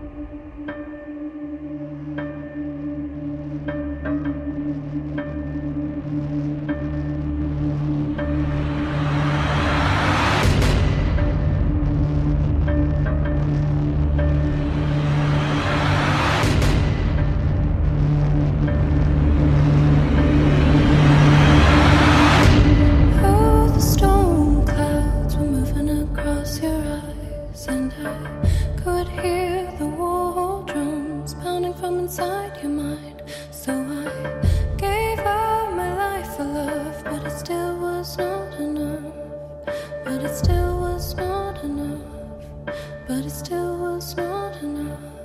Thank you. inside your mind. So I gave all my life for love, but it still was not enough. But it still was not enough. But it still was not enough.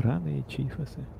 Rany i Čífase.